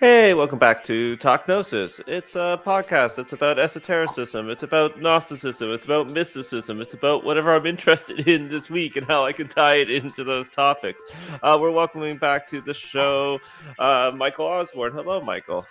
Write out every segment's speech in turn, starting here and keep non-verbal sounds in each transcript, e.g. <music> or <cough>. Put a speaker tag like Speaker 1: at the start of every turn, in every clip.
Speaker 1: Hey, welcome back to Talk Gnosis. It's a podcast. It's about esotericism. It's about Gnosticism. It's about mysticism. It's about whatever I'm interested <laughs> in this week and how I can tie it into those topics. Uh, we're welcoming back to the show uh, Michael Osbourne. Hello, Michael.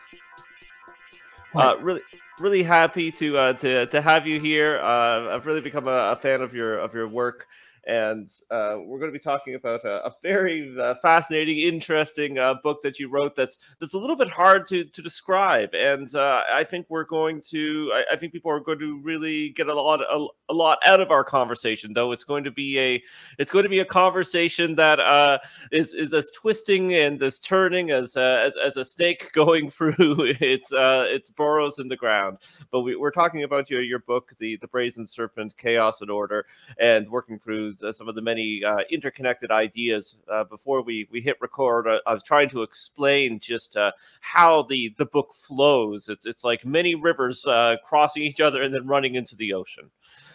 Speaker 1: Uh, really, really happy to uh, to to have you here. Uh, I've really become a, a fan of your of your work and uh, we're going to be talking about a, a very uh, fascinating, interesting uh, book that you wrote. That's that's a little bit hard to to describe, and uh, I think we're going to. I, I, think people are going to really get a lot a, a, lot out of our conversation. Though it's going to be a it's going to be a conversation that uh, is is as twisting and as turning as uh, as, as a snake <laughs> going through its its burrows in the ground. But we, are talking about your your book, the the Brazen Serpent, Chaos and Order, and working through uh, some of the many uh, interconnected ideas uh, before we we hit record. I, I was trying to explain just uh, how the the book flows. It's it's like many rivers uh, crossing each other and then running into the ocean.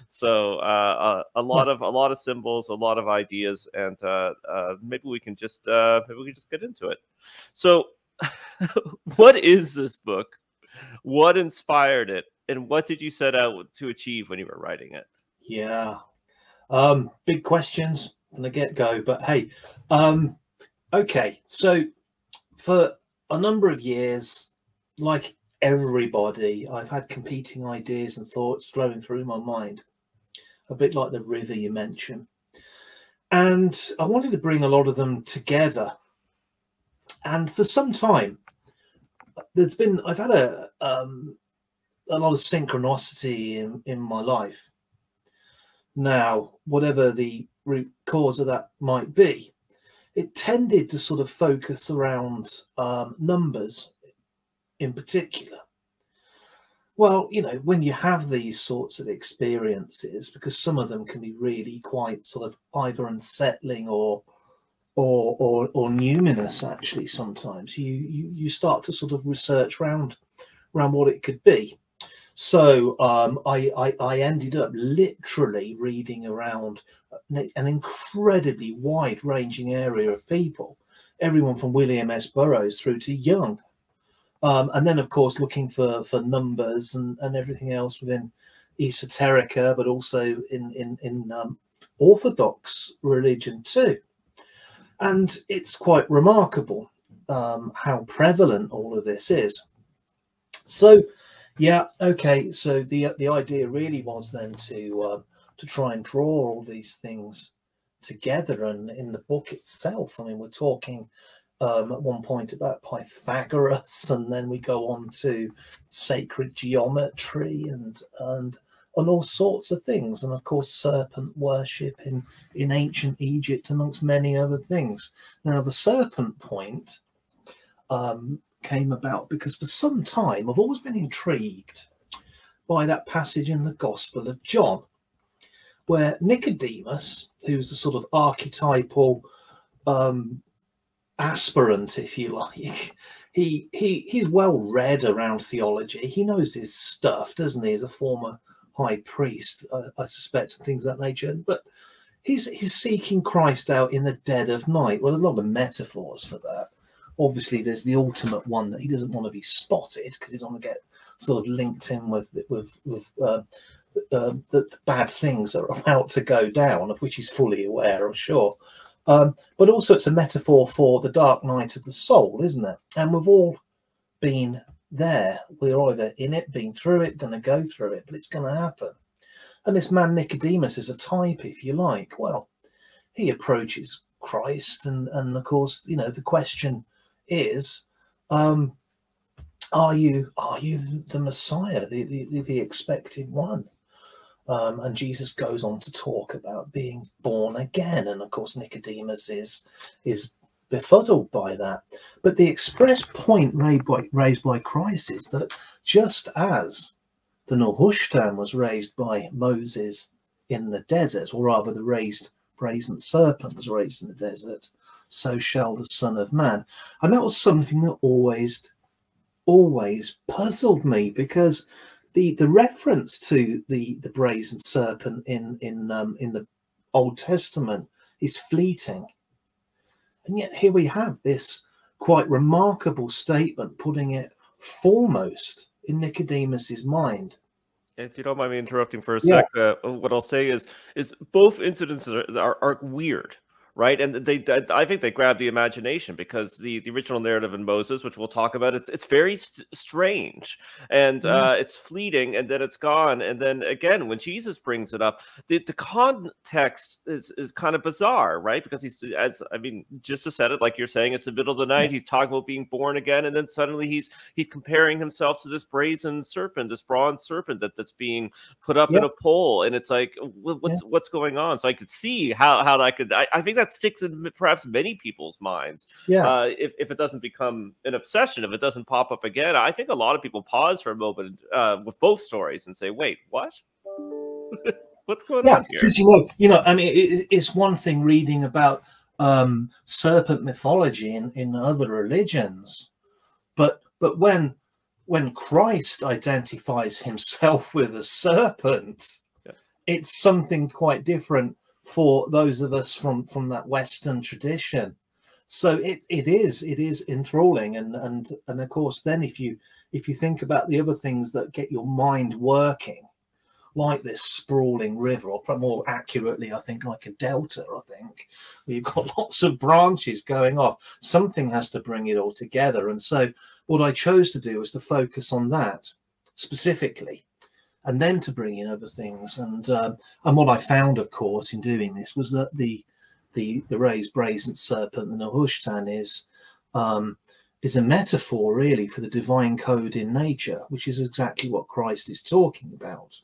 Speaker 1: So uh, a lot of a lot of symbols, a lot of ideas, and maybe we can just maybe we can just get into it. So, <laughs> what is this book? What inspired it? And what did you set out to achieve when you were writing it?
Speaker 2: Yeah, um, big questions from the get go, but hey, um, okay. So for a number of years, like everybody, I've had competing ideas and thoughts flowing through my mind, a bit like the river you mentioned. And I wanted to bring a lot of them together. And for some time, there's been I've had a um, a lot of synchronicity in in my life now, whatever the root cause of that might be, it tended to sort of focus around um, numbers in particular. Well, you know, when you have these sorts of experiences, because some of them can be really quite sort of either unsettling or or or, or numinous actually sometimes you, you you start to sort of research around around what it could be so um, I, I, I ended up literally reading around an incredibly wide ranging area of people, everyone from William S. Burroughs through to Jung. Um, and then, of course, looking for, for numbers and, and everything else within esoterica, but also in, in, in um, Orthodox religion too. And it's quite remarkable um, how prevalent all of this is. So yeah. Okay. So the the idea really was then to uh, to try and draw all these things together, and in the book itself, I mean, we're talking um, at one point about Pythagoras, and then we go on to sacred geometry and and and all sorts of things, and of course serpent worship in in ancient Egypt, amongst many other things. Now, the serpent point um, came about because for some time I've always been intrigued by that passage in the Gospel of John, where Nicodemus, who's the sort of archetypal um, aspirant, if you like, he he he's well read around theology. He knows his stuff, doesn't he? As a former high priest, I, I suspect, and things of that nature. But he's he's seeking Christ out in the dead of night. Well, there's a lot of metaphors for that obviously there's the ultimate one that he doesn't want to be spotted because he's going to get sort of linked in with with with uh, uh, the, bad things that are about to go down, of which he's fully aware, I'm sure. Um, but also, it's a metaphor for the dark night of the soul, isn't it? And we've all been there. We're either in it, been through it, going to go through it, but it's going to happen. And this man Nicodemus is a type, if you like. Well, he approaches Christ, and and of course, you know, the question is um, are you are you the Messiah, the the, the expected one? Um, and Jesus goes on to talk about being born again, and of course Nicodemus is is befuddled by that. But the express point raised by, raised by Christ is that just as the Nehushtan was raised by Moses in the desert, or rather the raised brazen serpent was raised in the desert, so shall the Son of Man. And that was something that always, always puzzled me because the the reference to the the brazen serpent in in um, in the Old Testament is fleeting, and yet here we have this quite remarkable statement, putting it foremost in Nicodemus's mind.
Speaker 1: If you don't mind me interrupting for a sec, yeah. uh, what I'll say is, is both incidences are, are, are weird right? And they, I think they grab the imagination because the, the original narrative in Moses, which we'll talk about, it's it's very st- strange and mm. uh, it's fleeting, and then it's gone, and then again when Jesus brings it up, the, the context is is kind of bizarre, right? Because he's as I mean, just to set it like you're saying, it's the middle of the night. He's talking about being born again, and then suddenly he's he's comparing himself to this brazen serpent, this bronze serpent that that's being put up in a pole, and it's like what's yeah. what's going on? So I could see how how that could. I, I think that that sticks in perhaps many people's minds.
Speaker 2: Yeah.
Speaker 1: Uh, if, if it doesn't become an obsession, if it doesn't pop up again, I think a lot of people pause for a moment uh, with both stories and say, "Wait, what? <laughs> What's going
Speaker 2: yeah,
Speaker 1: on here?"
Speaker 2: Because you know, you know, I mean, it, it's one thing reading about um, serpent mythology in, in other religions, but but when when Christ identifies himself <laughs> with a serpent, yeah. it's something quite different for those of us from from that Western tradition. So it, it is it is enthralling, and and and of course, then if you if you think about the other things that get your mind working, like this sprawling river, or more accurately, I think like a delta. I think you've got <laughs> lots of branches going off. Something has to bring it all together, and so what I chose to do was to focus on that specifically and then to bring in other things. And um, and what I found, of course, in doing this was that the the the raised brazen serpent, the Nehushtan, is um, is a metaphor really for the divine code in nature, which is exactly what Christ is talking about.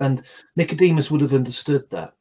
Speaker 2: And Nicodemus would have understood that.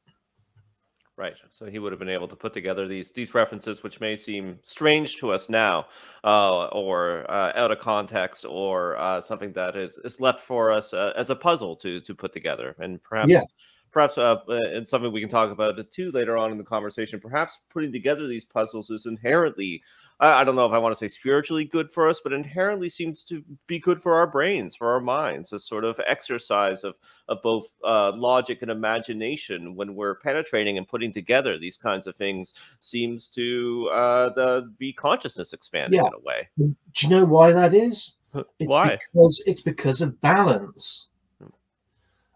Speaker 1: Right. So he would have been able to put together these these references, which may seem strange to us now, uh, or uh, out of context, or uh, something that is is left for us uh, as a puzzle to to put together, and perhaps. Yeah. Perhaps, uh, and something we can talk about too later on in the conversation. Perhaps putting together these puzzles is inherently I don't know if I want to say spiritually good for us, but inherently seems to be good for our brains, for our minds, a sort of exercise of, of both uh, logic and imagination when we're penetrating and putting together these kinds of things seems to uh, the, be consciousness expanding yeah. in a way.
Speaker 2: Do you know why that is?
Speaker 1: It's why?
Speaker 2: Because it's because of balance. Hmm.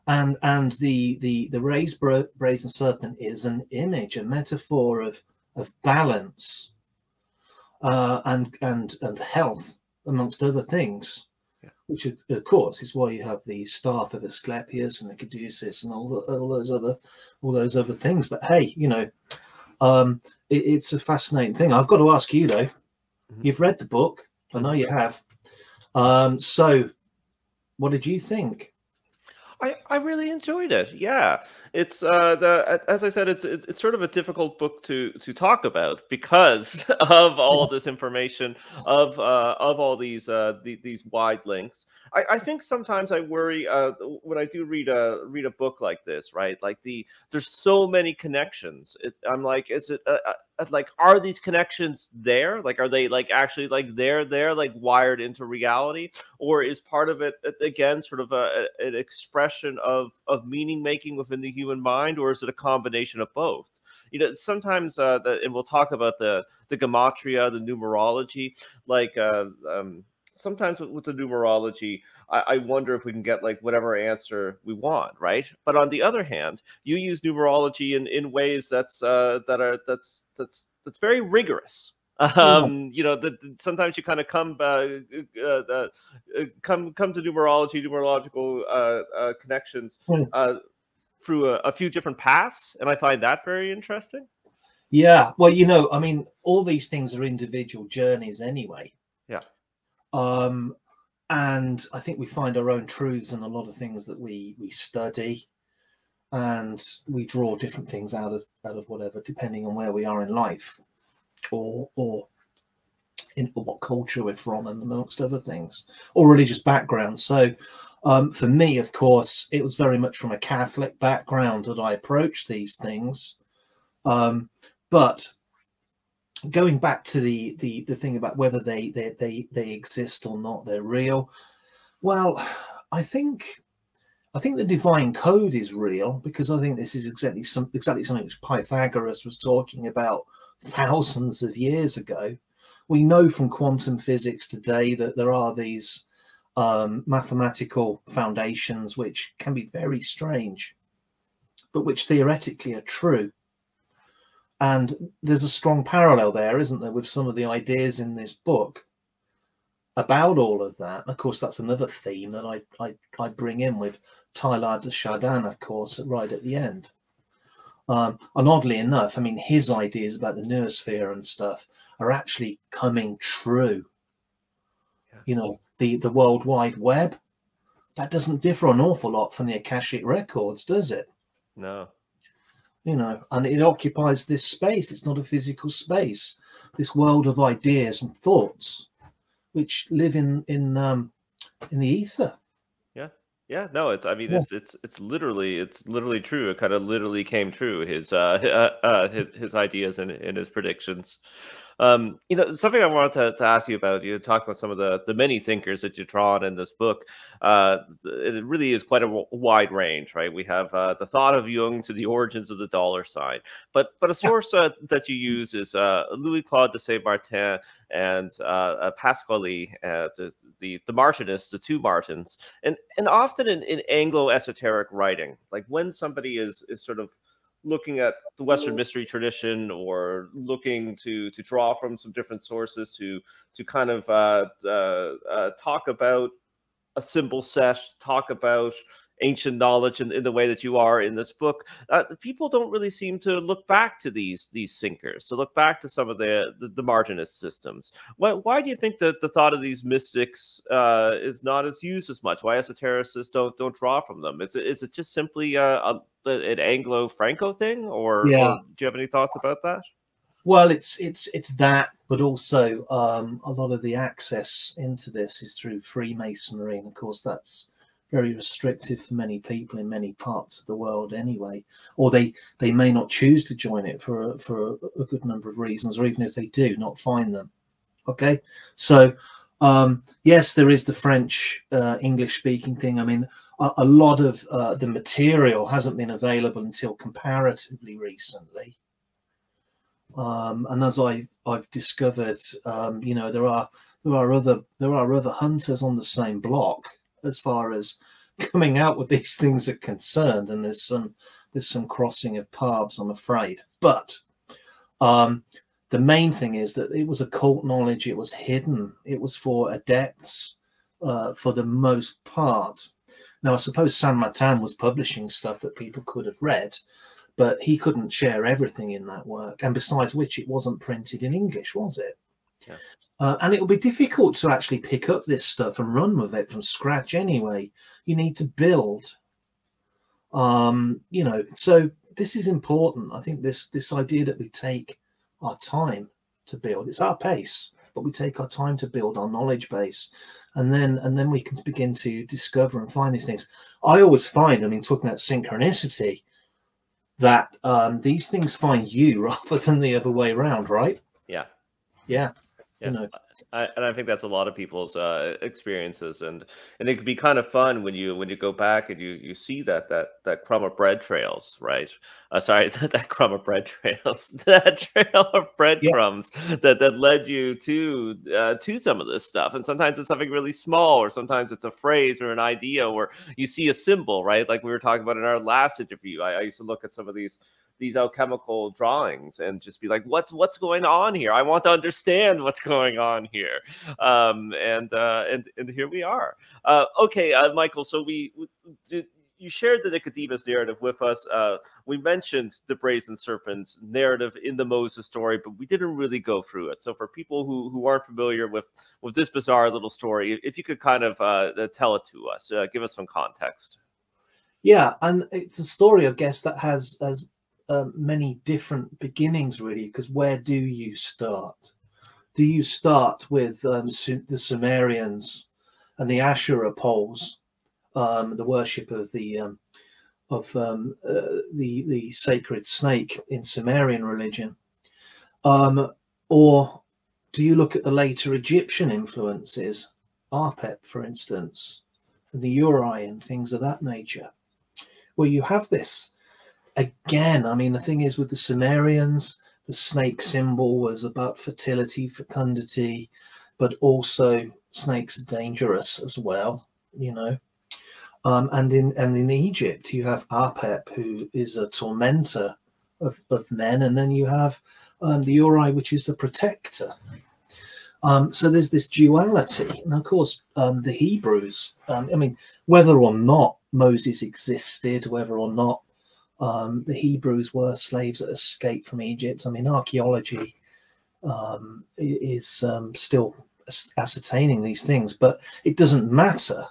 Speaker 2: And and the the the raised brazen serpent is an image, a metaphor of of balance uh, and and and health, amongst other things. Yeah. Which, of course, is why you have the staff of Asclepius and the Caduceus and all, the, all those other all those other things. But hey, you know, um, it, it's a fascinating thing. I've got to ask you though. Mm-hmm. You've read the book. I know you have. Um, so, what did you think?
Speaker 1: I, I really enjoyed it. Yeah, it's uh the as I said, it's, it's it's sort of a difficult book to to talk about because <laughs> of all this information, of uh of all these uh the, these wide links. I, I think sometimes I worry uh when I do read a read a book like this, right? Like the there's so many connections. It, I'm like, is it uh, uh like are these connections there like are they like actually like they're there like wired into reality or is part of it again sort of a, an expression of of meaning making within the human mind or is it a combination of both you know sometimes uh the, and we'll talk about the the gematria the numerology like uh um sometimes with, with the numerology, I, I, wonder if we can get like whatever answer we want, right? But on the other hand, you use numerology in, in ways that's uh, that are that's that's that's very rigorous. Um, you know, that sometimes you kind of come uh, uh, uh, uh, come come to numerology, numerological uh, connections through a, a few different paths, and I find that very interesting.
Speaker 2: Yeah, well, you know, I mean, all these things are individual journeys anyway.
Speaker 1: Yeah.
Speaker 2: Um, and I think we find our own truths in a lot of things that we we study, and we draw different things out of out of whatever, depending on where we are in life, or or in or what culture we're from, and amongst other things, or religious background. So. Um, for me, of course, it was very much from a Catholic background that I approached these things. Um, but going back to the the the thing about whether they they they, they exist or not, they're real. Well, I think I think the divine code is real because I think this is exactly some exactly something which Pythagoras was talking about thousands of years ago. we know from quantum physics today that there are these um, mathematical foundations which can be very strange, but which theoretically are true. And there's a strong parallel there, isn't there, with some of the ideas in this book about all of that. And of course, that's another theme that I, I, I bring in with Teilhard de Chardin, of course, right at the end. Um, and oddly enough, I mean, his ideas about the noosphere and stuff are actually coming true. Yeah. You know, the, the World Wide Web, that doesn't differ an awful lot from the Akashic Records, does it?
Speaker 1: No.
Speaker 2: You know, and it occupies this space. It's not a physical space. This world of ideas and thoughts, which live in in um, in the ether.
Speaker 1: Yeah, yeah. no, it's. I mean, Yeah. it's it's it's literally it's literally true. It kind of literally came true. His uh, uh, <laughs> uh his his ideas and, and his predictions. Um, you know, something I wanted to, to ask you about. You talk about some of the the many thinkers that you draw on in this book. Uh, it really is quite a wide range, right? We have uh, the thought of Jung to the origins of the dollar sign, but but a source uh, that you use is uh, Louis Claude de Saint Martin and uh, uh, Pasqually, uh, the, the the Martinists, the two Martins, and and often in, in Anglo esoteric writing, like when somebody is is sort of looking at the Western mystery tradition or looking to to draw from some different sources to to kind of uh, uh, uh, talk about a simple set, talk about ancient knowledge in, in the way that you are in this book, uh, people don't really seem to look back to these these thinkers, to look back to some of the the, the Martinist systems. Why, why do you think that the thought of these mystics uh, is not as used as much? Why esotericists don't don't draw from them? Is it is it just simply a, a an Anglo Franco thing, or, yeah. or do you have any thoughts about that?
Speaker 2: Well, it's it's it's that, but also um, a lot of the access into this is through Freemasonry, and of course that's very restrictive for many people in many parts of the world anyway or they they may not choose to join it for a, for a, a good number of reasons or even if they do not find them. Okay? So um, yes there is the french uh, english speaking thing. I mean a, a lot of uh, the material hasn't been available until comparatively recently. Um, and as i've i've discovered um, you know there are there are other there are other hunters on the same block as far as <laughs> coming out with these things are concerned, and there's some there's some crossing of paths, I'm afraid. But um, the main thing is that it was occult knowledge. It was hidden. It was for adepts uh, for the most part. Now, I suppose Saint Martin was publishing stuff that people could have read, but he couldn't share everything in that work. And besides which, it wasn't printed in English, was it? Yeah. Uh, and it will be difficult to actually pick up this stuff and run with it from scratch anyway. You need to build. Um, you know, so this is important. I think this this idea that we take our time to build, it's our pace, but we take our time to build our knowledge base. And then and then we can begin to discover and find these things. I always find, I mean, talking about synchronicity, that um, these things find you <laughs> rather than the other way around, right?
Speaker 1: Yeah.
Speaker 2: Yeah
Speaker 1: yeah. you know I, and I think that's a lot of people's uh, experiences, and and it could be kind of fun when you when you go back and you you see that that that crumb of bread trails, right? Uh, sorry, <laughs> that, that crumb of bread trails, <laughs> that trail of breadcrumbs yeah. that that led you to uh, to some of this stuff. And sometimes it's something really small, or sometimes it's a phrase or an idea, or you see a symbol, right? Like we were talking about in our last interview. I, I used to look at some of these these alchemical drawings and just be like, what's what's going on here? I want to understand what's going on here. Um, and uh, and and here we are. Uh, okay, uh, Michael. So we, we you shared the Nicodemus narrative with us. Uh, we mentioned the brazen serpent narrative in the Moses story, but we didn't really go through it. So for people who, who aren't familiar with with this bizarre little story, if you could kind of uh, tell it to us, uh, give us some context.
Speaker 2: Yeah, and it's a story, I guess, that has has um, many different beginnings, really, because where do you start? Do you start with um, the Sumerians and the Asherah poles, um, the worship of the um, of um, uh, the the sacred snake in Sumerian religion, or do you look at the later Egyptian influences, Apep, for instance, and the Uri and things of that nature, where you have this again, I mean, the thing is with the Sumerians, the snake symbol was about fertility, fecundity, but also snakes are dangerous as well, you know. Um, and in and in Egypt, you have Apep, who is a tormentor of, of men, and then you have um, the Uri, which is the protector. Um, so there's this duality, and of course, um, the Hebrews. Um, I mean, whether or not Moses existed, whether or not um, the Hebrews were slaves that escaped from Egypt. I mean, archaeology um, is um, still ascertaining these things, but it doesn't matter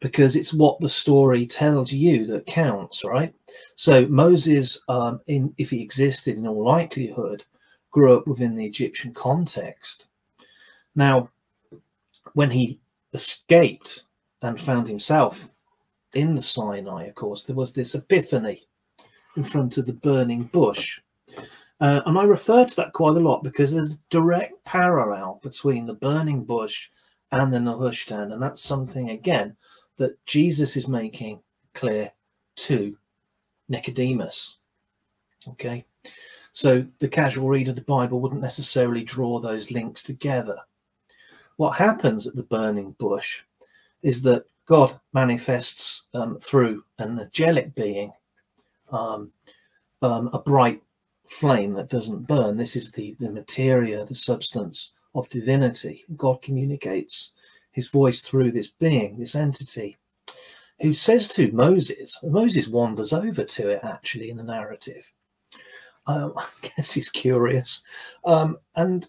Speaker 2: because it's what the story tells you that counts, right? So Moses, um, in if he existed, in all likelihood, grew up within the Egyptian context. Now, when he escaped and found himself in the Sinai, of course, there was this epiphany in front of the burning bush. Uh, and I refer to that quite a lot because there's a direct parallel between the burning bush and the Nehushtan. And that's something, again, that Jesus is making clear to Nicodemus. Okay. So the casual reader of the Bible wouldn't necessarily draw those links together. What happens at the burning bush is that God manifests um, through an angelic being um, um, a bright flame that doesn't burn. This is the, the materia, the substance of divinity. God communicates his voice through this being, this entity, who says to Moses, Moses wanders over to it actually in the narrative. Um, <laughs> I guess he's curious. Um, and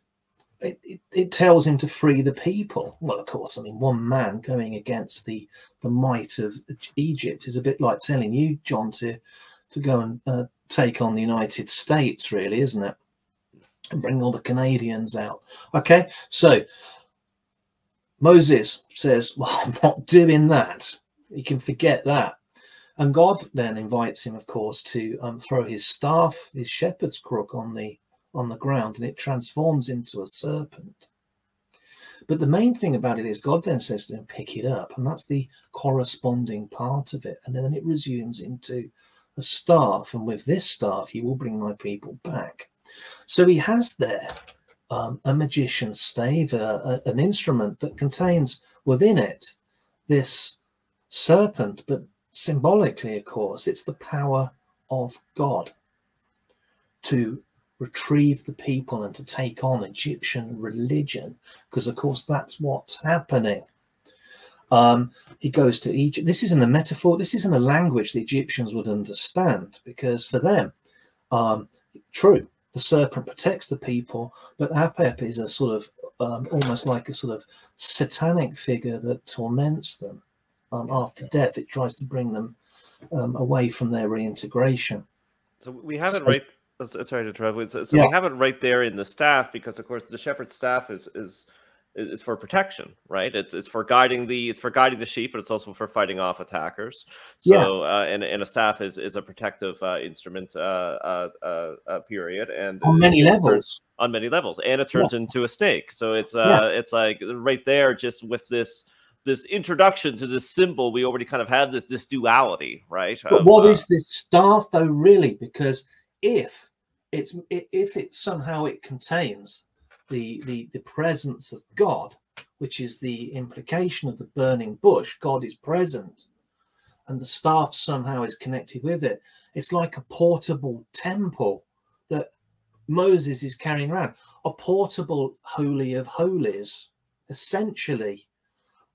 Speaker 2: it, it, it, tells him to free the people. Well, of course, I mean, one man going against the, the might of Egypt is a bit like telling you, John, to to go and uh, take on the United States, really, isn't it? And bring all the Canadians out. Okay, so Moses says, <laughs> Well, I'm not doing that. You can forget that. And God then invites him, of course, to um, throw his staff, his shepherd's crook, on the on the ground, and it transforms into a serpent. But the main thing about it is God then says to him, pick it up, and that's the corresponding part of it. And then it resumes into a staff, and with this staff you will bring my people back. So he has there um, a magician's stave, a, an instrument that contains within it this serpent, but symbolically, of course, it's the power of God to retrieve the people and to take on Egyptian religion, because of course that's what's happening. Um, he goes to Egypt. This isn't a metaphor. This isn't a language the Egyptians would understand because for them, um, true, the serpent protects the people, but Apep is a sort of um, almost like a sort of satanic figure that torments them um, after death. It tries to bring them um, away from their reintegration.
Speaker 1: So we have it right. Sorry to interrupt. So, so yeah. we have it right there in the staff because, of course, the shepherd's staff is is is for protection, right? It's it's for guiding the it's for guiding the sheep, but it's also for fighting off attackers. So, yeah. uh, and and a staff is is a protective uh, instrument. Uh, uh, uh, uh period, and
Speaker 2: on many levels.
Speaker 1: Turns, on many levels, and it turns yeah. into a snake. So it's uh, yeah. it's like right there, just with this this introduction to this symbol, we already kind of have this this duality, right?
Speaker 2: But of, what is this staff, though? Really, because if it's if it somehow it contains the, the, the presence of God, which is the implication of the burning bush. God is present, and the staff somehow is connected with it. It's like a portable temple that Moses is carrying around, a portable holy of holies, essentially.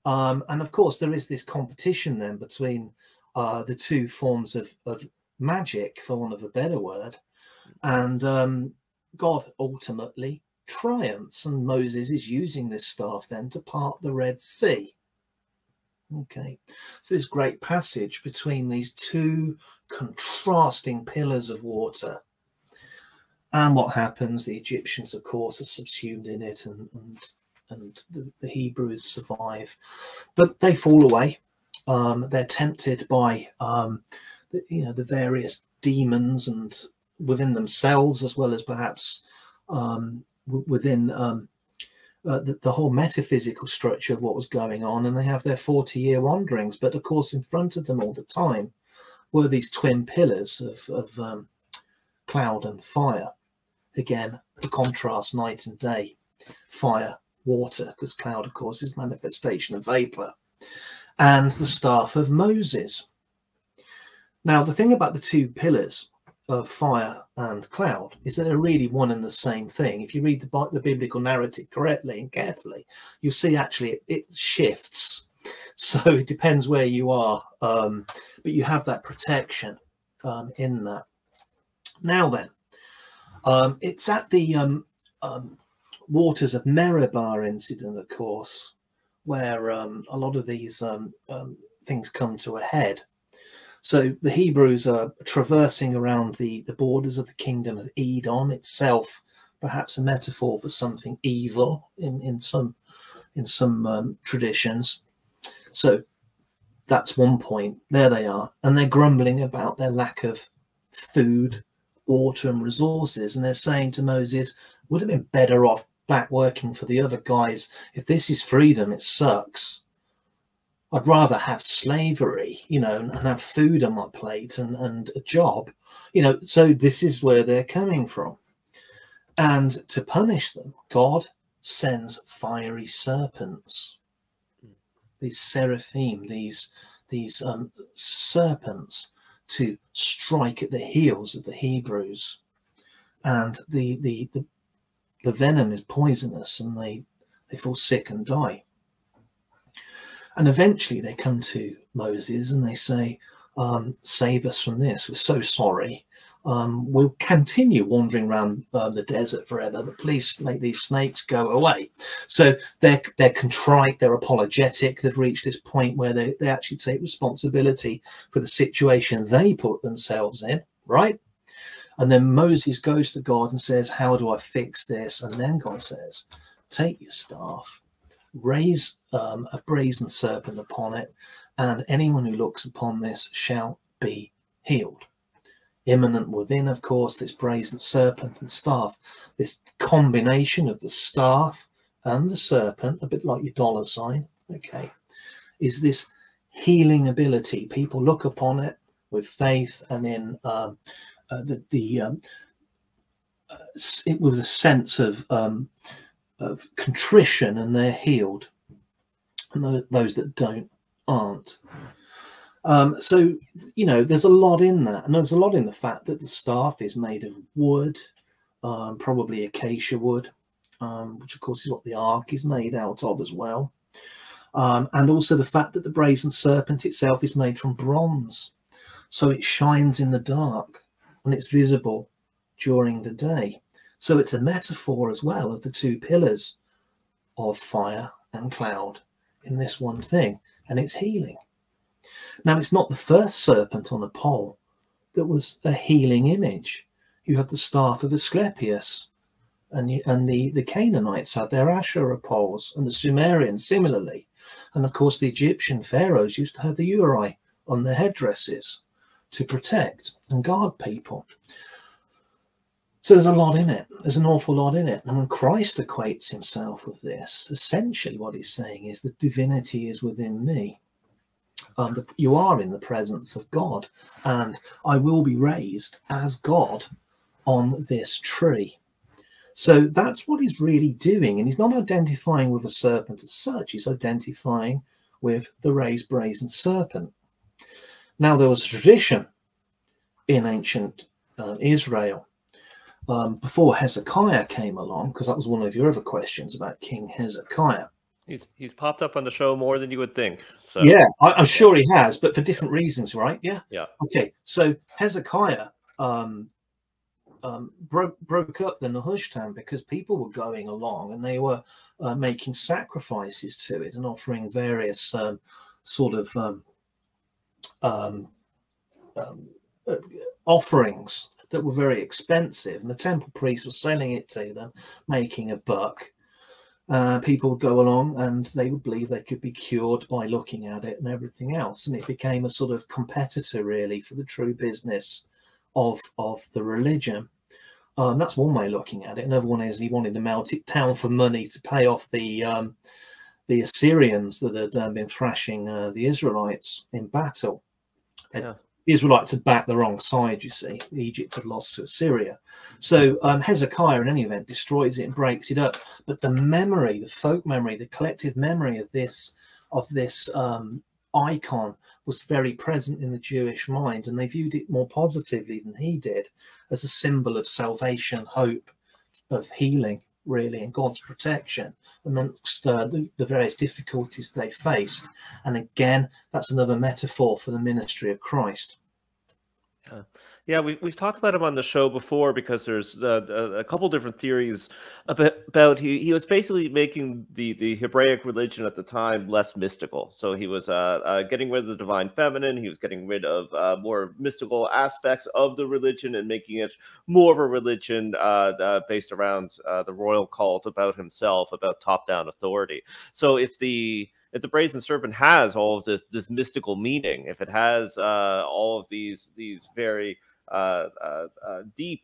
Speaker 2: Um, and of course, there is this competition then between uh, the two forms of, of magic, for want of a better word. And um, God ultimately triumphs, and Moses is using this staff then to part the Red Sea. Okay, so this great passage between these two contrasting pillars of water. And what happens? The Egyptians, of course, are subsumed in it, and and, and the, the Hebrews survive, but they fall away. Um, they're tempted by um, the, you know the various demons and within themselves, as well as perhaps um, within um, uh, the, the, whole metaphysical structure of what was going on, and they have their 40 year wanderings. But of course, in front of them all the time were these twin pillars of, of um, cloud and fire, again, the contrast night and day, fire, water, because cloud, of course, is manifestation of vapor, and the staff of Moses. Now, the thing about the two pillars of fire and cloud is that they're really one and the same thing. If you read the, the biblical narrative correctly and carefully, you'll see actually it, it shifts. <laughs> So it depends where you are, um, but you have that protection um, in that. Now then, um, it's at the um, um, waters of Meribah incident, of course, where um, a lot of these things come to a head. So the Hebrews are traversing around the, the borders of the kingdom of Edom itself, perhaps a metaphor for something evil in, in some in some um, traditions. So that's one point. There they are, and they're grumbling about their lack of food, water, and resources, and they're saying to Moses, "Would have been better off back working for the other guys. If this is freedom, it sucks." I'd rather have slavery, you know, and have food on my plate and, and a job, you know. So this is where they're coming from. And to punish them, God sends fiery serpents, these seraphim, these these um, serpents, to strike at the heels of the Hebrews, and the the the, the venom is poisonous, and they they fall sick and die. And eventually they come to Moses and they say, um, Save us from this. We're so sorry. Um, we'll continue wandering around uh, the desert forever, but please make these snakes go away. So they're, they're contrite, they're apologetic, they've reached this point where they, they actually take responsibility for the situation they put themselves in, right? And then Moses goes to God and says, How do I fix this? And then God says, Take your staff raise um, a brazen serpent upon it, and anyone who looks upon this shall be healed. Imminent within, of course, this brazen serpent and staff, this combination of the staff and the serpent, a bit like your dollar sign, okay, is this healing ability. People look upon it with faith and in um, uh, the, the um, uh, it, with a sense of um, of contrition and they're healed, and those that don't aren't. Um, so, you know, there's a lot in that, and there's a lot in the fact that the staff is made of wood, um, probably acacia wood, um, which of course is what the ark is made out of as well. Um, and also the fact that the brazen serpent itself is made from bronze, so it shines in the dark and it's visible during the day. So it's a metaphor as well of the two pillars of fire and cloud in this one thing, and it's healing. Now, it's not the first serpent on a pole that was a healing image. You have the staff of Asclepius, and, you, and the, the Canaanites had their Asherah poles, and the Sumerians similarly. And of course, the Egyptian pharaohs used to have the uri on their headdresses to protect and guard people. So there's a lot in it. There's an awful lot in it. And when Christ equates himself with this, essentially what he's saying is the divinity is within me. Um, the, you are in the presence of God, and I will be raised as God on this tree. So that's what he's really doing. And he's not identifying with a serpent as such, he's identifying with the raised brazen serpent. Now, there was a tradition in ancient uh, Israel um, before Hezekiah came along, because that was one of your other questions about King Hezekiah.
Speaker 1: He's he's popped up on the show more than you would think. So
Speaker 2: yeah, I, am sure he has, but for different reasons, right? Yeah.
Speaker 1: Yeah.
Speaker 2: Okay, so Hezekiah um, um, broke broke up the Nehushtan because people were going along and they were uh, making sacrifices to it and offering various um, sort of um, um, um, uh, offerings that were very expensive, and the temple priests were selling it to them, making a buck. Uh, people would go along and they would believe they could be cured by looking at it and everything else, and it became a sort of competitor really for the true business of of the religion. Um, that's one way of looking at it. Another one is he wanted to melt it down for money to pay off the um, the Assyrians that had uh, been thrashing uh, the Israelites in battle.
Speaker 1: Yeah
Speaker 2: the Israelites had backed the wrong side, you see. Egypt had lost to Assyria. So um, Hezekiah, in any event, destroys it and breaks it up. But the memory, the folk memory, the collective memory of this of this um, icon was very present in the Jewish mind, and they viewed it more positively than he did, as a symbol of salvation, hope, of healing, really, and God's protection amongst uh, the, the various difficulties they faced. And again, that's another metaphor for the ministry of Christ.
Speaker 1: Yeah. Yeah, we, we've talked about him on the show before because there's uh, a couple different theories about, about he, he was basically making the, the Hebraic religion at the time less mystical. So he was uh, uh, getting rid of the divine feminine, he was getting rid of uh, more mystical aspects of the religion and making it more of a religion uh, uh, based around the royal cult about himself, about top down authority. So if the if the brazen serpent has all of this this mystical meaning, if it has uh, all of these these very uh, uh, uh, Uh, uh, uh, deep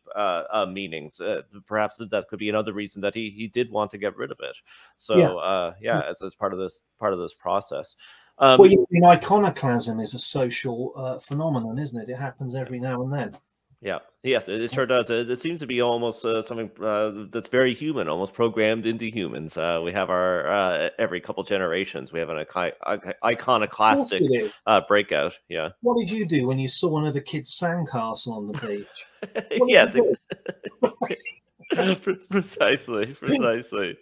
Speaker 1: meanings. perhaps that could be another reason that he he did want to get rid of it. So yeah, yeah as, as part of this part of this process.
Speaker 2: Um, well, you know, iconoclasm is a social phenomenon, isn't it? It happens every now and then.
Speaker 1: Yeah. Yes, it, it sure does. It, it, seems to be almost uh, something uh, that's very human, almost programmed into humans. Uh, we have our uh, every couple generations, we have an iconoclastic uh, breakout. Yeah.
Speaker 2: What did you do when you saw one of the kids' sandcastle on the beach? <laughs>
Speaker 1: yeah. <laughs> <laughs> <laughs> precisely, precisely.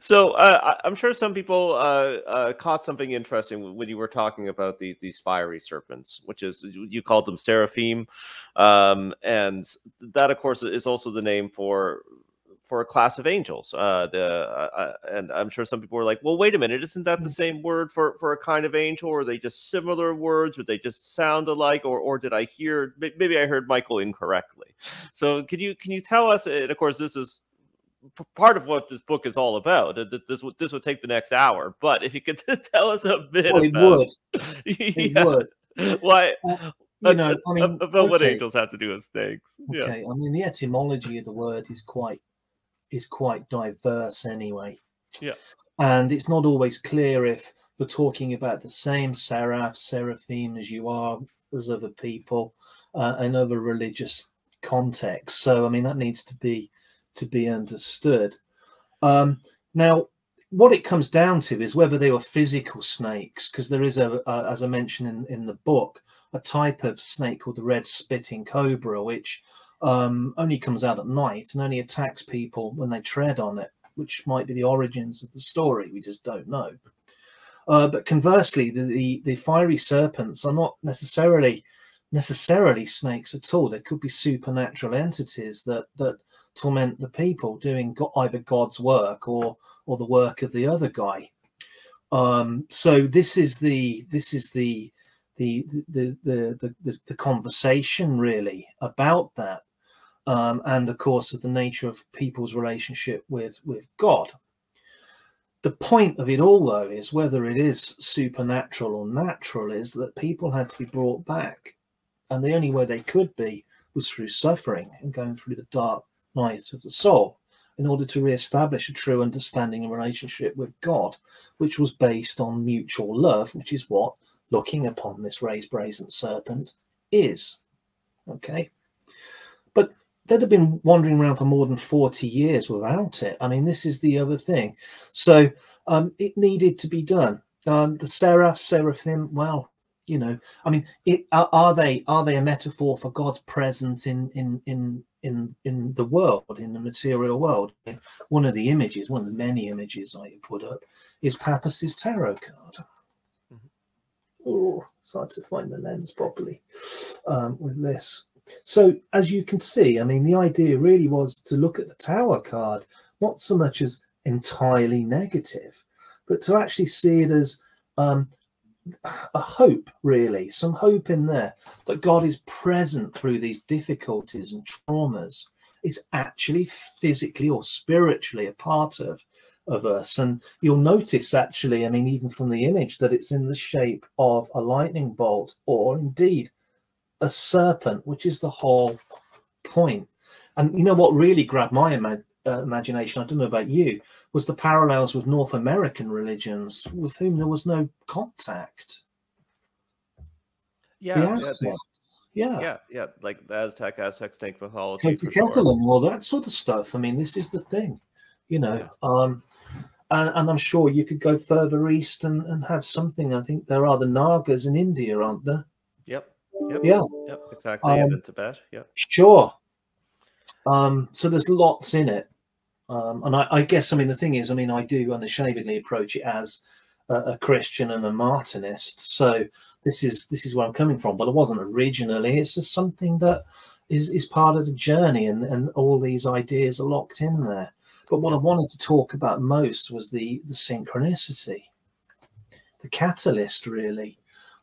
Speaker 1: So uh, I'm sure some people uh, uh, caught something interesting when you were talking about the, these fiery serpents, which is you called them seraphim, um, and that, of course, is also the name for for a class of angels. Uh, the uh, uh, and I'm sure some people were like, "Well, wait a minute, isn't that the mm. same word for for a kind of angel? Or are they just similar words? Or they just sound alike? Or or did I hear? Maybe I heard Michael incorrectly. So can you can you tell us? And of course, this is part of what this book is all about. This would this would take the next hour, but if you could <laughs> tell us a bit,
Speaker 2: well, it
Speaker 1: about,
Speaker 2: would. <laughs> Yeah. would.
Speaker 1: Why? you know, I mean, about okay. what angels have to do with snakes.
Speaker 2: Okay, yeah. I mean, the etymology of the word is quite is quite diverse anyway.
Speaker 1: Yeah.
Speaker 2: And it's not always clear if you're talking about the same seraph, seraphim as you are as other people uh, in other religious contexts. So I mean that needs to be to be understood. Um, now, what it comes down to is whether they were physical snakes, because there is a, a, as I mentioned in, in the book, a type of snake called the red spitting cobra, which um, only comes out at night and only attacks people when they tread on it, which might be the origins of the story. We just don't know. Uh, but conversely, the, the, the fiery serpents are not necessarily necessarily snakes at all. They could be supernatural entities that that torment the people, doing either God's work or or the work of the other guy. Um, so this is the this is the the the the the, the conversation really about that um, and of course of the nature of people's relationship with with God. The point of it all, though, is whether it is supernatural or natural, is that people had to be brought back, and the only way they could be was through suffering and going through the dark night of the soul in order to re-establish a true understanding and relationship with God, which was based on mutual love, which is what looking upon this raised brazen serpent is. Okay they'd have been wandering around for more than 40 years without it. I mean, this is the other thing. So um, it needed to be done. Um, the seraph, seraphim, well, you know, I mean, it, are, are, they are they a metaphor for God's presence in in in in in the world, in the material world? One of the images, one of the many images I put up, is Papus's tarot card. Mm-hmm. Oh, it's hard to find the lens properly um, with this. So as you can see, I mean, the idea really was to look at the tower card, not so much as entirely negative, but to actually see it as um, a hope, really, some hope in there that God is present through these difficulties and traumas. It's actually physically or spiritually a part of of us. And you'll notice actually, I mean, even from the image, that it's in the shape of a lightning bolt or indeed a serpent, which is the whole point. And you know what really grabbed my ima- uh, imagination, I don't know about you, was the parallels with North American religions with whom there was no contact.
Speaker 1: Yeah, yeah,
Speaker 2: Yeah.
Speaker 1: yeah, yeah, like the Aztec, Aztec snake mythology. for
Speaker 2: Kettle
Speaker 1: sure.
Speaker 2: and all that sort of stuff. I mean, this is the thing, you know. Um, and, and I'm sure you could go further east and, and have something. I think there are the Nagas in India, aren't there?
Speaker 1: Yep,
Speaker 2: Yeah,
Speaker 1: yep, exactly. and
Speaker 2: Um,
Speaker 1: in Tibet, yep.
Speaker 2: sure. Um, so there's lots in it. Um, and I, I guess, I mean, the thing is, I mean, I do unashamedly approach it as a, a Christian and a Martinist. So this is this is where I'm coming from. But it wasn't originally. It's just something that is is part of the journey, and and all these ideas are locked in there. But what I wanted to talk about most was the the synchronicity, the catalyst, really.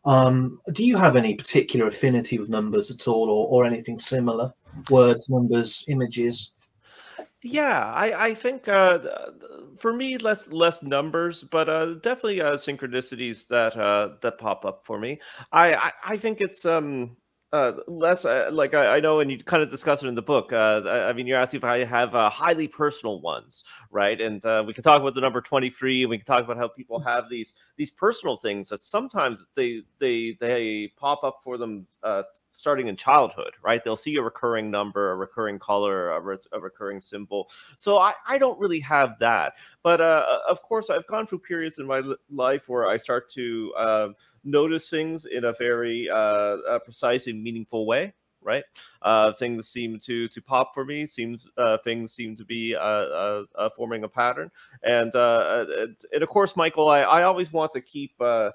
Speaker 2: Um, do you have any particular affinity with numbers at all, or, or anything similar? Words, numbers, images.
Speaker 1: Yeah, I I think uh, for me less less numbers, but uh, definitely uh, synchronicities that uh, that pop up for me. I I, I think it's um uh less uh, like I, I know and you kind of discuss it in the book. I, I mean, you're asking if I have highly personal ones, right? And uh, we can talk about the number twenty three, we can talk about how people have these these personal things that sometimes they they they pop up for them uh, starting in childhood, right? They'll see a recurring number, a recurring color, a, re- a recurring symbol. So I, I don't really have that, but uh, of course I've gone through periods in my li- life where I start to uh, notice things in a very uh, precise and meaningful way. Right, uh, things seem to to pop for me. Seems uh, things seem to be uh, uh, uh, forming a pattern, and uh, and, and of course, Michael, I, I always want to keep uh,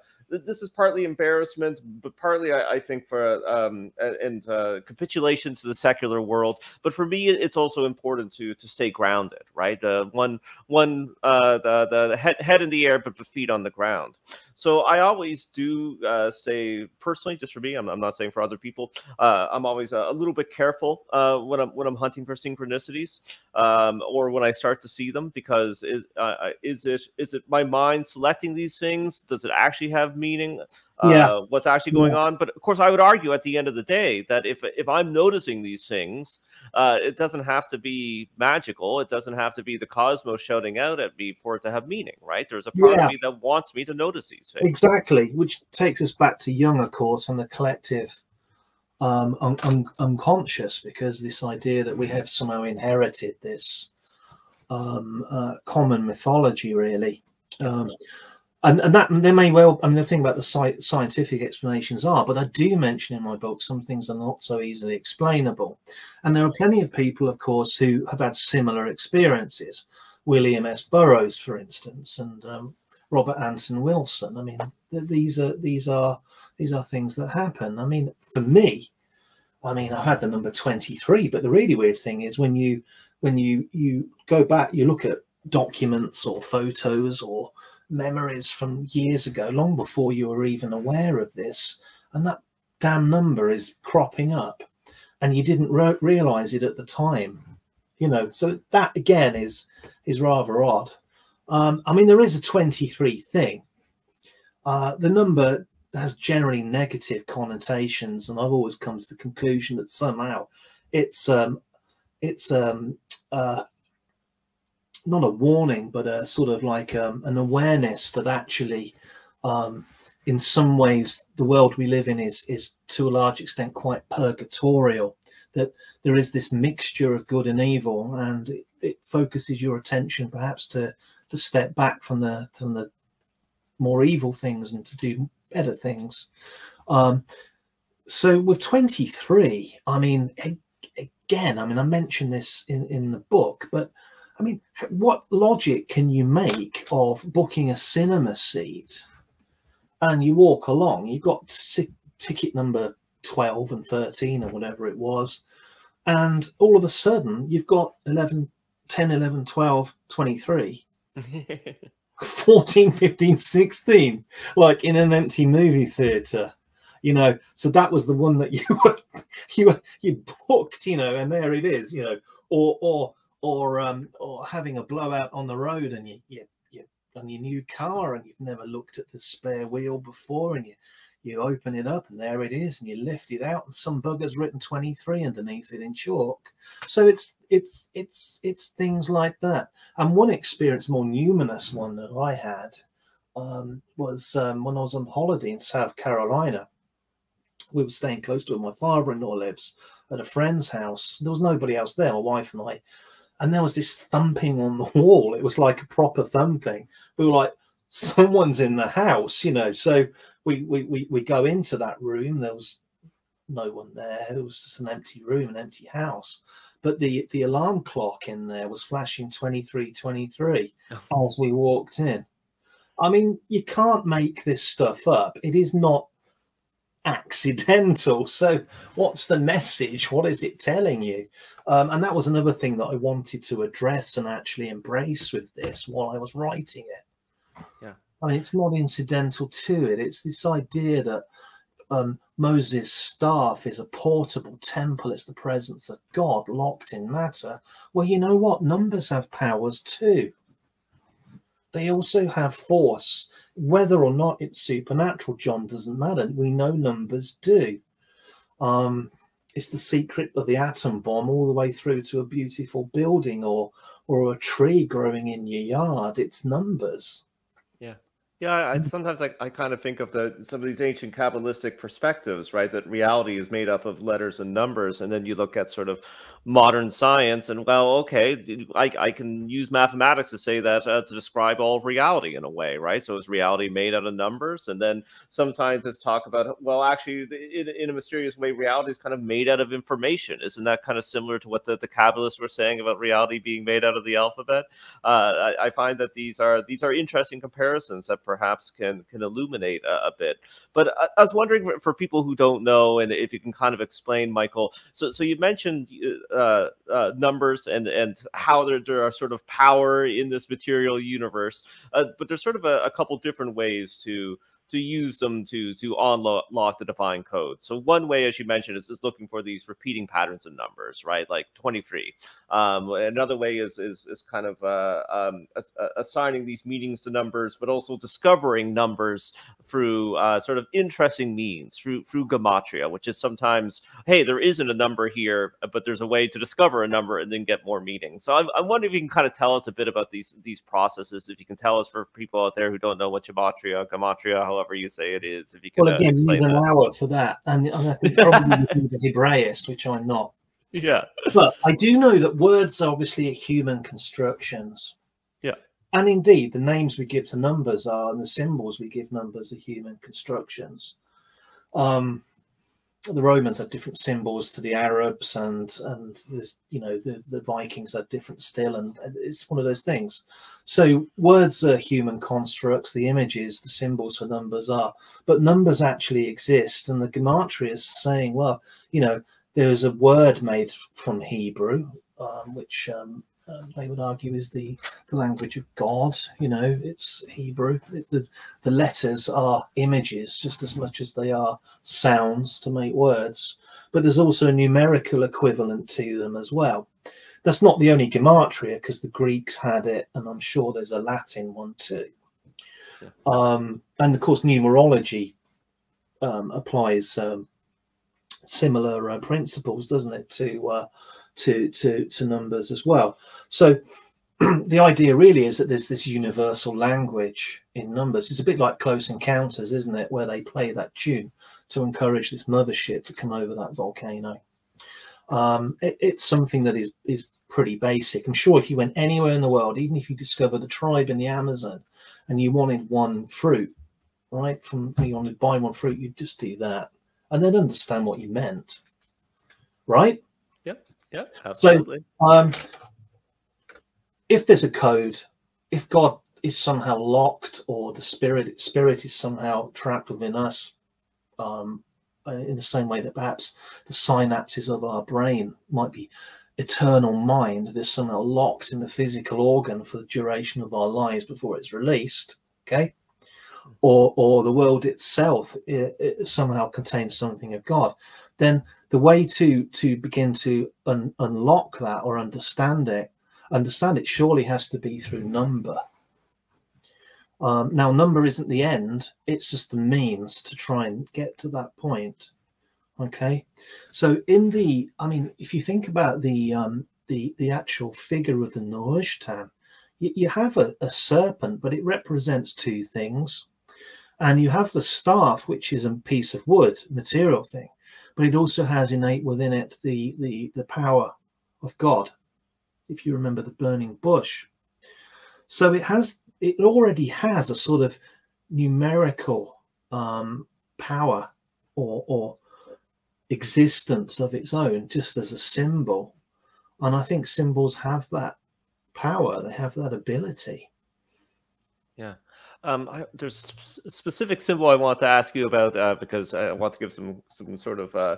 Speaker 1: this is partly embarrassment, but partly I, I think for um, and uh, capitulation to the secular world. But for me, it's also important to to stay grounded, right? Uh, one one uh, the the head head in the air, but the feet on the ground. So I always do uh, stay personally, just for me. I'm, I'm not saying for other people. Uh, I'm always a, a little bit careful uh, when I'm when I'm hunting for synchronicities um, or when I start to see them because is uh, uh, is it is it my mind selecting these things? Does it actually have meaning? Uh,
Speaker 2: Yeah.
Speaker 1: what's actually going on? But of course, I would argue at the end of the day that if if I'm noticing these things, uh, it doesn't have to be magical. It doesn't have to be the cosmos shouting out at me for it to have meaning, right? There's a part
Speaker 2: Yeah.
Speaker 1: of me that wants me to notice these things.
Speaker 2: Exactly, which takes us back to Jung, of course, and the collective um, un- un- unconscious, because this idea that we have somehow inherited this um, uh, common mythology, really. Um, and, and that there may well, I mean, the thing about the sci- scientific explanations are, but I do mention in my book some things are not so easily explainable. And there are plenty of people, of course, who have had similar experiences. William S. Burroughs, for instance, and um, Robert Anton Wilson. I mean, th- these are these are these are things that happen. I mean, for me, I mean, I had the number twenty three, but the really weird thing is when you when you you go back, you look at documents or photos or memories from years ago, long before you were even aware of this, and that damn number is cropping up, and you didn't re- realize it at the time. You know, so that again is is rather odd. Um, I mean, there is a 23 thing. Uh, the number has generally negative connotations, and I've always come to the conclusion that somehow it's um, it's um, uh, not a warning, but a sort of like um, an awareness that actually, um, in some ways, the world we live in is is to a large extent quite purgatorial. That there is this mixture of good and evil, and it, it focuses your attention perhaps to to step back from the from the more evil things and to do better things. Um, so with 23, I mean, again, I mean, I mentioned this in, in the book, but I mean, what logic can you make of booking a cinema seat and you walk along? You've got ti- ticket number 12 and 13 or whatever it was, and all of a sudden you've got 11, 10, 11, 12, 23. <laughs> 14 15 16 like in an empty movie theater you know so that was the one that <laughs> you were you were you booked you know and there it is you know or or or um or having a blowout on the road and you you, you on your new car and you've never looked at the spare wheel before and you you open it up and there it is and you lift it out and some bugger's written 23 underneath it in chalk so it's it's it's it's things like that and one experience, more numinous one that I had, um, was um, when I was on holiday in South Carolina. we were staying close to where my father-in-law lives at a friend's house. There was nobody else there, my wife and I. And there was this thumping on the <laughs> wall. It was like a proper thumping. We were like, someone's in the house, you know. So we we we, we go into that room. There was no one there. It was just an empty room, an empty house. But the the alarm clock in there was flashing 23 23 as we walked in. I mean, you can't make this stuff up. It is not accidental. <laughs> So, what's the message? What is it telling you? Um, and that was another thing that I wanted to address and actually embrace with this while I was writing it.
Speaker 1: Yeah.
Speaker 2: I mean, it's not incidental to it. It's this idea that um, Moses' staff is a portable temple. It's the presence of God locked in matter. Well, you know what? Numbers have powers too. They also have force. Whether or not it's supernatural, John, doesn't matter. We know numbers do. Um, it's the secret of the atom bomb all the way through to a beautiful building or or a tree growing in your yard. It's numbers.
Speaker 1: Yeah, yeah I, mm. sometimes I, I kind of think of the some of these ancient Kabbalistic perspectives, right? That reality is made up of letters and numbers, and then you look at sort of modern science, and well, okay, I, I can use mathematics to say that uh, to describe all of reality in a way, right? So is reality made out of numbers? And then some scientists talk about, well, actually, in, in a mysterious way, reality is kind of made out of information. Isn't that kind of similar to what the, the Kabbalists were saying about reality being made out of the alphabet? Uh, I, I, find that these are these are interesting comparisons that perhaps can can illuminate a, a bit. But I, I, was wondering for, for people who don't know, and if you can kind of explain, Michael. So so you mentioned uh, uh, numbers and and how there, there are sort of power in this material universe, uh, but there's sort of a, a couple different ways to to use them to to unlock the divine code. So one way, as you mentioned, is, is looking for these repeating patterns in numbers, right? Like 23. Um, another way is is, is kind of uh, um, assigning these meanings to numbers, but also discovering numbers through uh, sort of interesting means through through gematria, which is sometimes, hey, there isn't a number here, but there's a way to discover a number and then get more meaning. So I'm, I'm wondering if you can kind of tell us a bit about these these processes. If you can tell us for people out there who don't know what gematria, gematria, however however you say it is. If you can,
Speaker 2: well, uh, again, uh, need an hour for that, and, and I think probably the Hebraist, which I'm not.
Speaker 1: Yeah,
Speaker 2: but I do know that words are obviously human constructions.
Speaker 1: Yeah,
Speaker 2: and indeed, the names we give to numbers are, and the symbols we give numbers are human constructions. Um, the Romans had different symbols to the Arabs, and and you know the the Vikings had different still, and it's one of those things. So words are human constructs. The images, the symbols for numbers are, but numbers actually exist, and the gematria is saying, well, you know, there is a word made from Hebrew, um, which um, um, they would argue is the, the language of God. You know, it's Hebrew. It, the, the letters are images just as much as they are sounds to make words. But there's also a numerical equivalent to them as well. That's not the only gematria because the Greeks had it, and I'm sure there's a Latin one too. Yeah. Um, and of course, numerology um, applies um, similar uh, principles, doesn't it, to uh, to to to numbers as well. So <clears throat> the idea really is that there's this universal language in numbers. It's a bit like Close Encounters, isn't it, where they play that tune to encourage this mothership to come over that volcano. Um, it, it's something that is is pretty basic. I'm sure if you went anywhere in the world, even if you discovered a tribe in the Amazon and you wanted one fruit, right, from you wanted to buy one fruit, you'd just do that, and they'd understand what you meant, right?
Speaker 1: Yeah, absolutely.
Speaker 2: So, um, if there's a code, if God is somehow locked or the spirit spirit is somehow trapped within us, um, in the same way that perhaps the synapses of our brain might be eternal mind that is somehow locked in the physical organ for the duration of our lives before it's released, okay? Or, or the world itself it, it somehow contains something of God, then the way to to begin to un, unlock that or understand it understand it surely has to be through number. Um, now number isn't the end it's just the means to try and get to that point okay? So in the i mean if you think about the um, the the actual figure of the Nehushtan, you, you have a, a serpent but it represents two things. And you have the staff, which is a piece of wood, material thing, but it also has innate within it the the the power of God. If you remember the burning bush, so it has it already has a sort of numerical um, power or or existence of its own, just as a symbol. And I think symbols have that power; they have that ability.
Speaker 1: Yeah. Um, I, there's a specific symbol I want to ask you about uh, because I want to give some some sort of uh,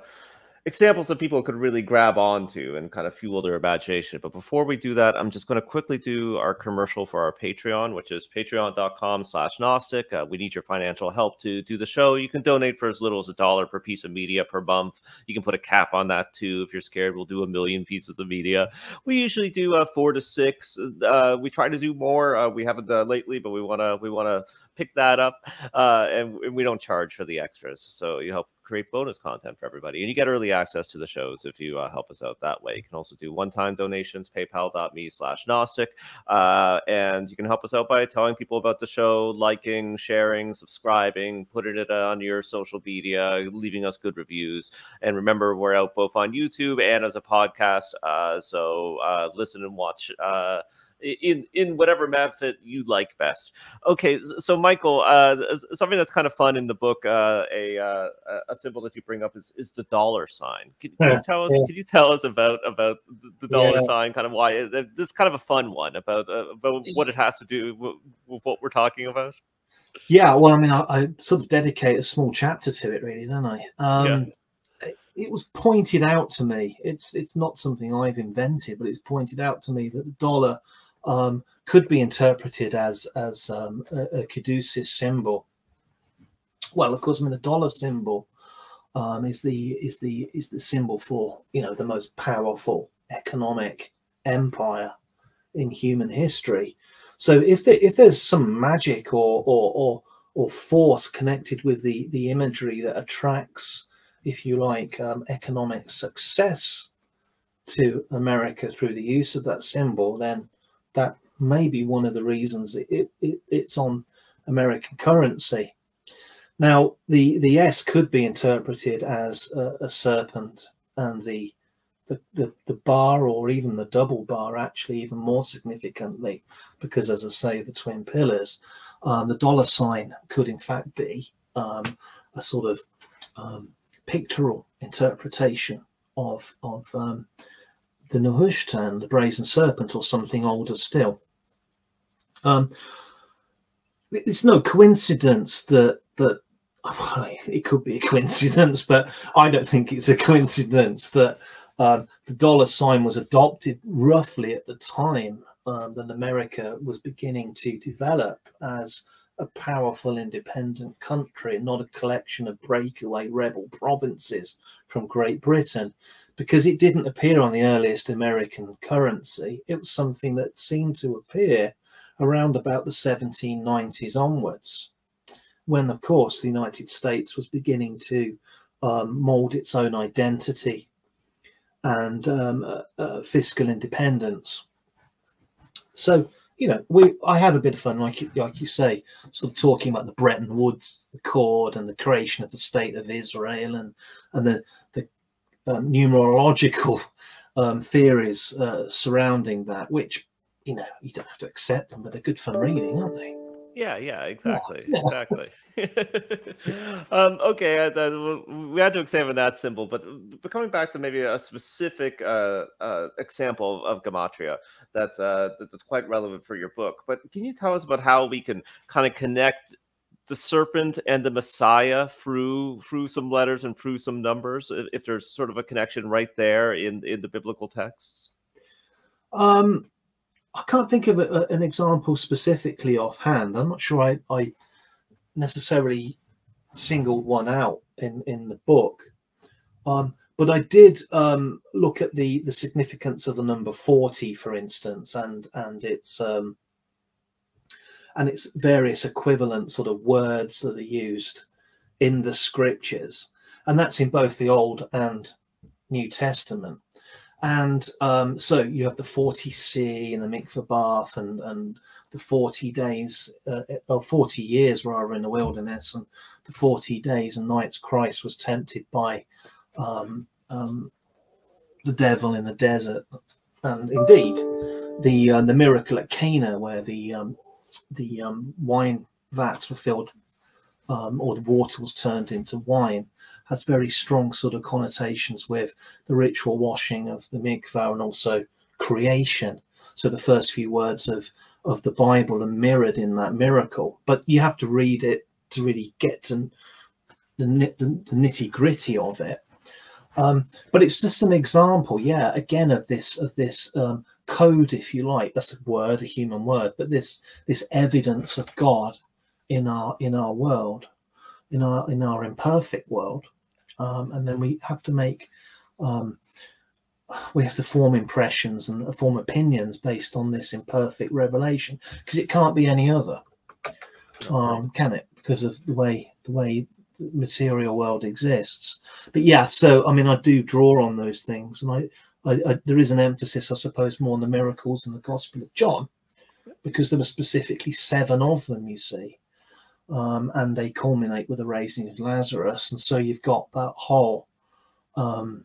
Speaker 1: examples that people could really grab onto and kind of fuel their imagination. But before we do that, I'm just going to quickly do our commercial for our Patreon, which is patreon.com slash Gnostic. Uh, we need your financial help to do the show. You can donate for as little as a dollar per piece of media per month. You can put a cap on that too. If you're scared, we'll do a million pieces of media. We usually do uh, four to six. Uh, we try to do more. Uh, we haven't lately, but we want to, we want to pick that up. Uh, and, and we don't charge for the extras. So you help create bonus content for everybody. And you get early access to the shows if you uh, help us out that way. You can also do one-time donations, paypal.me slash Gnostic. Uh, and you can help us out by telling people about the show, liking, sharing, subscribing, putting it on your social media, leaving us good reviews. And remember, we're out both on YouTube and as a podcast. Uh, so uh, listen and watch uh, in in whatever method you like best. Okay, so Michael, uh, something that's kind of fun in the book, uh, a uh, a symbol that you bring up is is the dollar sign. Can, can you tell us? Yeah. Can you tell us about about the dollar yeah. sign? Kind of why this is kind of a fun one about uh, about what it has to do with, with, what we're talking about.
Speaker 2: Yeah, well, I mean, I, I, sort of dedicate a small chapter to it, really, don't I? Um, yeah. It was pointed out to me. It's it's not something I've invented, but it's pointed out to me that the dollar um, could be interpreted as as um, a, a caduceus symbol. Well, of course, I mean the dollar symbol um, is the is the is the symbol for you know the most powerful economic empire in human history. So if there, if there's some magic or or or or force connected with the the imagery that attracts, if you like, um, economic success to America through the use of that symbol, then that may be one of the reasons it, it, it's on American currency. Now, the, the S could be interpreted as a, a serpent and the, the, the, the, bar or even the double bar actually even more significantly because, as I say, the twin pillars, um, the dollar sign could in fact be um, a sort of um, pictorial interpretation of, of um, the Nehushtan, the brazen serpent, or something older still. Um, it's no coincidence that that well, it could be a coincidence, <laughs> but I don't think it's a coincidence that um, the dollar sign was adopted roughly at the time um, that America was beginning to develop as a powerful independent country, not a collection of breakaway rebel provinces from Great Britain because it didn't appear on the earliest American currency. It was something that seemed to appear around about the 1790s onwards, when, of course, the United States was beginning to um, mold its own identity and um, uh, uh, fiscal independence. So, you know, we I have a bit of fun, like you, like you say, sort of talking about the Bretton Woods Accord and the creation of the State of Israel and and the um, numerological um, theories uh, surrounding that, which you know you don't have to accept them, but they're good fun reading, aren't they?
Speaker 1: Yeah, yeah, exactly, yeah. exactly. <laughs> um, okay, uh, we had to examine that symbol, but, but coming back to maybe a specific uh, uh, example of gematria that's uh, that's quite relevant for your book. But can you tell us about how we can kind of connect the serpent and the messiah through through some letters and through some numbers if there's sort of a connection right there in in the biblical texts?
Speaker 2: Um i can't think of a, an example specifically offhand. I'm not sure i i necessarily singled one out in in the book. Um but I did um, look at the the significance of the number forty, for instance, and and its um, and it's various equivalent sort of words that are used in the scriptures. And that's in both the old and new testament. And um, so you have the 40 seah and the mikvah bath and and the 40 days uh, or 40 years rather in the wilderness and the 40 days and nights Christ was tempted by um, um, the devil in the desert. And indeed the uh, the miracle at Cana where the um, the um, wine vats were filled um, or the water was turned into wine has very strong sort of connotations with the ritual washing of the mikvah and also creation. So the first few words of of the Bible are mirrored in that miracle, but you have to read it to really get to the, the, the nitty gritty of it. Um, but it's just an example, yeah, again of this of this um, code, if you like. That's a word, a human word, but this this evidence of God in our in our world, in our in our imperfect world, um, and then we have to make um, we have to form impressions and form opinions based on this imperfect revelation because it can't be any other, um, can it? Because of the way the way the material world exists. But yeah, so I mean, I do draw on those things, and I, I, I there is an emphasis, I suppose, more on the miracles in the Gospel of John, because there were specifically seven of them. You see, um, and they culminate with the raising of Lazarus. And so you've got that whole um,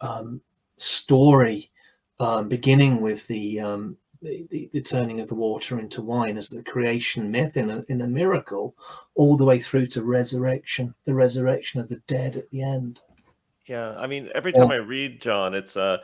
Speaker 2: um, story um, beginning with the, um, the, the, the turning of the water into wine as the creation myth in a, in a miracle, all the way through to resurrection, the resurrection of the dead at the end.
Speaker 1: Yeah, I mean, every time I read John, it's uh,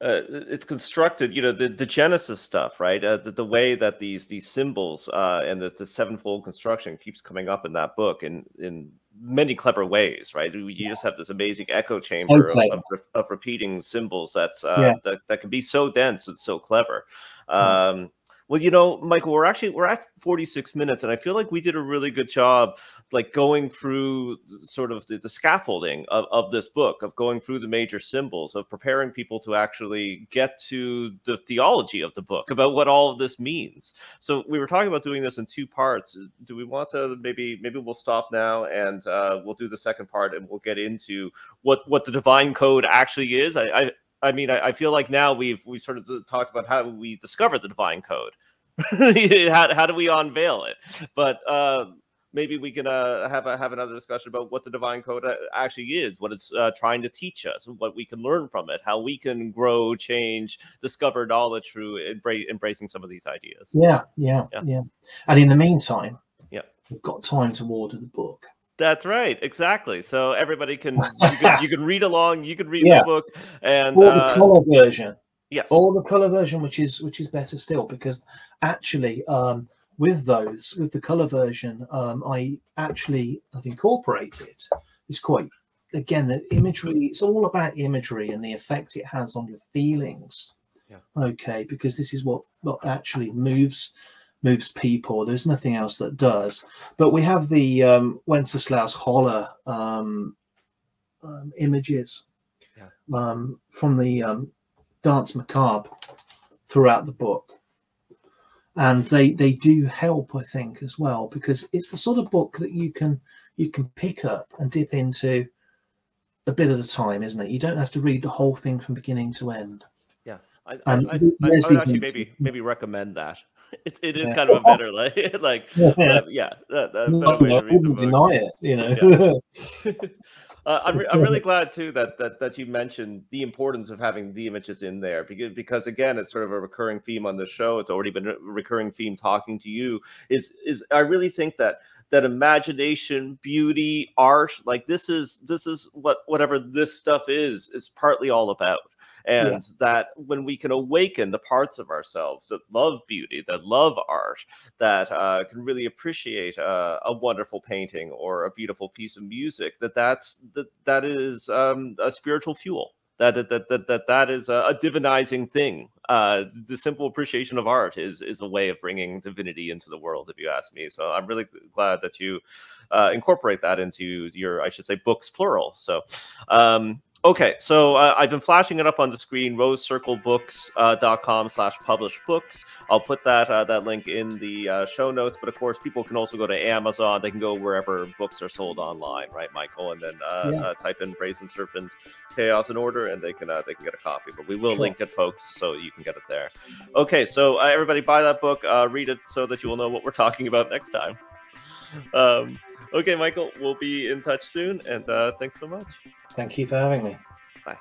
Speaker 1: uh, it's constructed, you know, the, the Genesis stuff, right? Uh, the, the way that these these symbols uh, and the, the sevenfold construction keeps coming up in that book in in many clever ways, right? You yeah. just have this amazing echo chamber of, of, of, repeating symbols that's uh, yeah. that that can be so dense and so clever. Um, well, you know, Michael, we're actually we're at 46 minutes, and I feel like we did a really good job, like going through sort of the, the scaffolding of, of this book, of going through the major symbols, of preparing people to actually get to the theology of the book about what all of this means. So we were talking about doing this in two parts. Do we want to maybe maybe we'll stop now and uh, we'll do the second part and we'll get into what what the divine code actually is? I, I I mean, I, I, feel like now we've we sort of talked about how we discover the divine code. <laughs> how, how do we unveil it? But uh, maybe we can uh, have a, have another discussion about what the divine code uh, actually is, what it's uh, trying to teach us, what we can learn from it, how we can grow, change, discover knowledge through embra- embracing some of these ideas.
Speaker 2: Yeah, yeah, yeah, yeah. And in the meantime, yeah, we've got time to order the book.
Speaker 1: That's right, exactly. So everybody can <laughs> you can, you can read along, you can read yeah. the book, and
Speaker 2: or the uh, color version. Yes, or the color version, which is which is better still, because actually, um, with those with the color version, um, I actually have incorporated. It's quite again the imagery. It's all about imagery and the effect it has on your feelings. Yeah. Okay, because this is what what actually moves moves people. There's nothing else that does. But we have the um, Wenceslaus Hollar um, um, images yeah. um, from the um, Danse Macabre throughout the book. And they, they do help, I think, as well, because it's the sort of book that you can you can pick up and dip into a bit at a time, isn't it? You don't have to read the whole thing from beginning to end.
Speaker 1: Yeah, I, I, I, I would actually maybe maybe recommend that <laughs> it, it is yeah. kind of a better like <laughs> like yeah, <laughs> uh, yeah that, that no,
Speaker 2: better way to read the deny it you know
Speaker 1: yeah. Uh, I'm, re- I'm really <laughs> glad too that, that that you mentioned the importance of having the images in there because because again it's sort of a recurring theme on the show. It's already been a recurring theme talking to you. Is is I really think that that imagination beauty art like this is this is what whatever this stuff is is partly all about and yeah. that when we can awaken the parts of ourselves that love beauty that love art that uh, can really appreciate uh, a wonderful painting or a beautiful piece of music that that's that that is um, a spiritual fuel that that that that that, is a, a divinizing thing. Uh, the simple appreciation of art is is a way of bringing divinity into the world, if you ask me. So I'm really glad that you uh, incorporate that into your, I should say, books plural. So, um, Okay, so uh, I've been flashing it up on the screen, rosecirclebooks.com uh, slash publish books. I'll put that uh, that link in the uh, show notes, but of course, people can also go to Amazon. They can go wherever books are sold online, right, Michael? And then uh, yeah. Uh, type in Brazen Serpent Chaos in Order, and they can they can get a copy. But we will sure. link it, folks, so you can get it there. Okay, so everybody buy that book, read it so that you will know what we're talking about next time. Um, Okay, Michael, we'll be in touch soon, and uh, thanks so much.
Speaker 2: Thank you for having me.
Speaker 1: Bye.